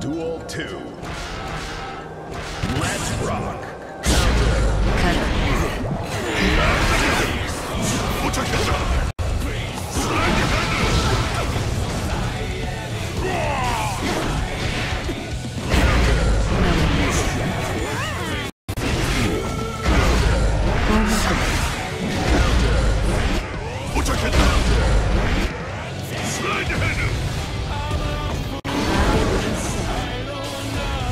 Duel 2. Let's rock. Counter. Slide the handle!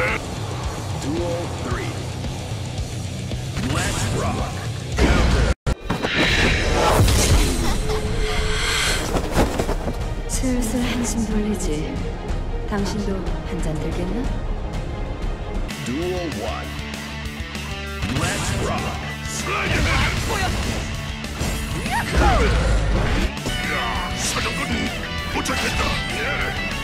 Duel 3. 슬슬 한숨 돌리지. 당신도 한 잔 들겠나? Duel Let's rock. 안 보여. 사정꾼 도착했다.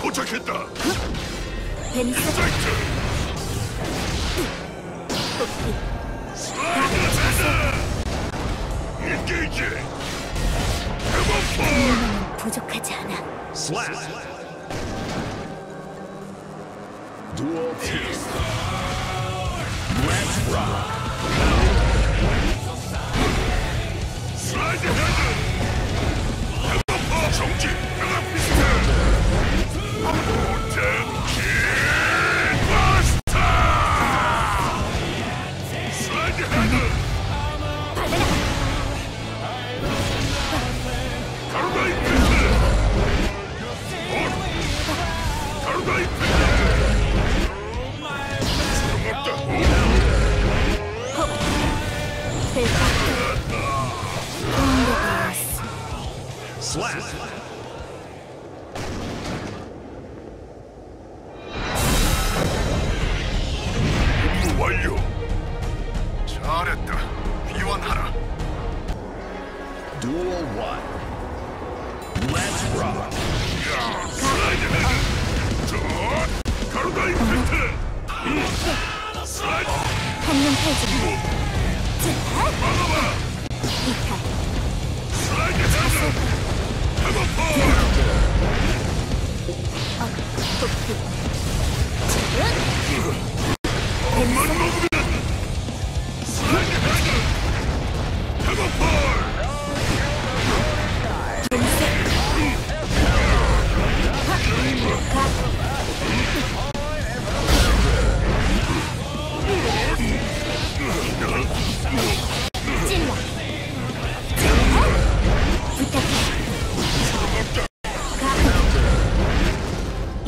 도착했 다. 스트라이 크. 슬라이 드. 인게이 지. 부족하지 않아. Slap. Dual two. Let's rock. Slide the Slap. Duel one. Let's rock. Slide. Slide. Slide. あっ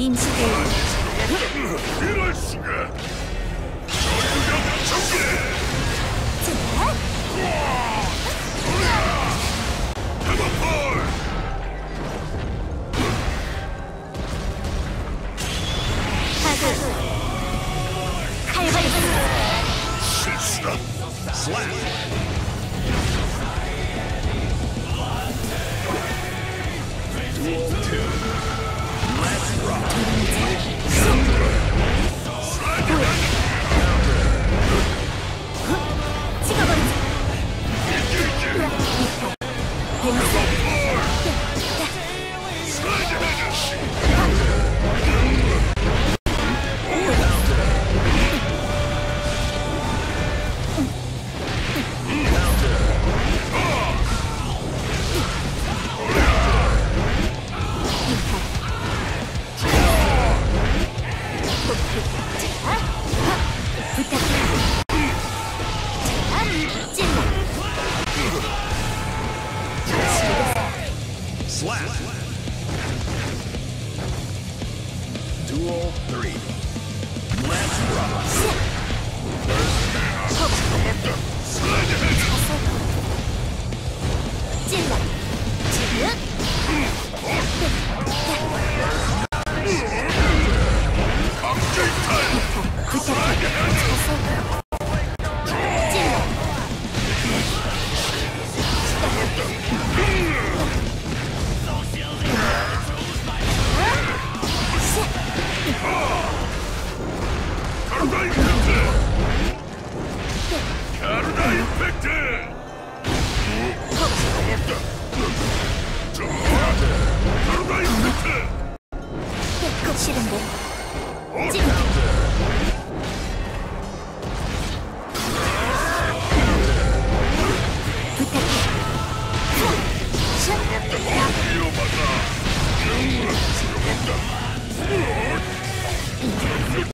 禁じて。いるハグ Slap. Duel 3. Let's rock. First 가르다 임팩트! 싫은데?